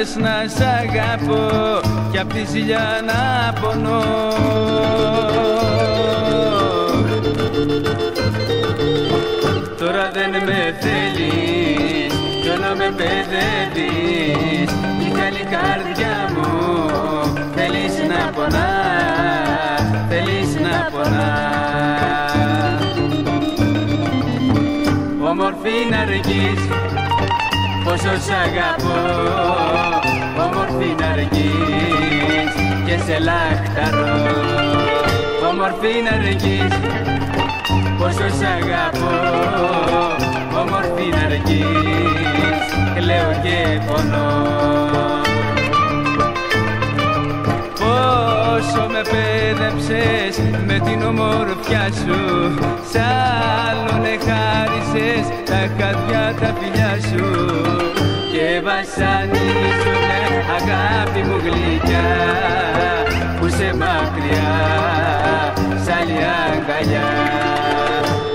κάνες να σ' αγαπώ κι απ' τη ζηλιά να πονώ. Τώρα δεν με θέλεις κι όλο με παιδεύεις. Η καλή καρδιά μου θέλεις να πονά, θέλεις να πονά. Όμορφη να ρεγείς πόσο σ' αγαπώ. Όμορφη να ρεγείς και σε λάχταρω. Όμορφη να ρεγείς πόσο σ' αγαπώ. Όμορφη να ρεγείς κλαίω και πονώ. Πόσο με πέδεψες με την ομορφιά σου Σ' άλλον εχάρισες τα χαδιά βασανίζουνε αγάπη μου γλυκιά Που σε μακριά σ' άλλη αγκαλιά.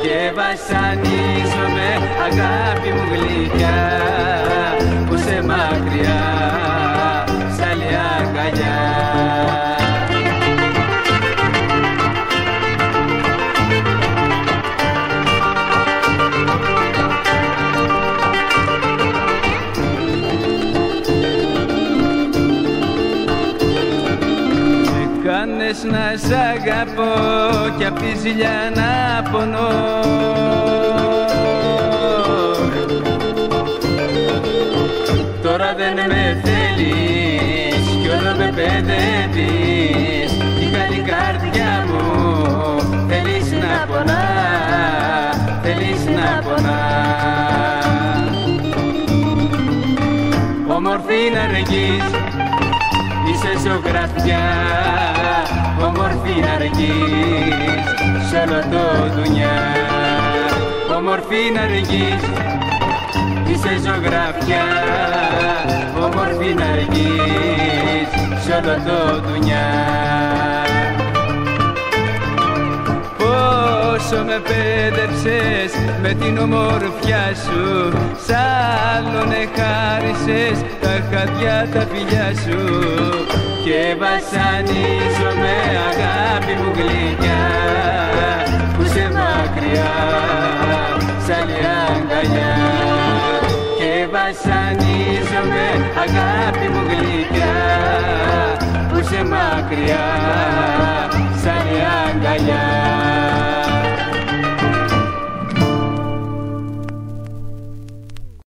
Και βασανίζομαι αγάπη μου γλυκιά Που σε μακριά κάνες να σ' αγαπώ κι απ' τη ζηλιά να πονώ. Τώρα δεν με θέλεις κι όλο με παιδεύεις η καλή καρδιά μου. Θέλεις να πονά, θέλεις να πονά. Όμορφη να ρεγείς είσαι ζωγραφιά όμορφη να ρεγείς σ' όλο το δουνιά. Όμορφη να ρεγείς είσαι ζωγραφιά. Όμορφη να ρεγείς σ' όλο το δουνιά. Πόσο με πέδεψες με την ομορφιά σου Σ' άλλον εχάρισες τα χαδιά τα φιλιά σου Και βασανίζομαι αγάπη μου γλυκιά Που σε μακριά σ' άλλη αγκαλιά. Και βασανίζομαι αγάπη μου γλυκιά Που σε μακριά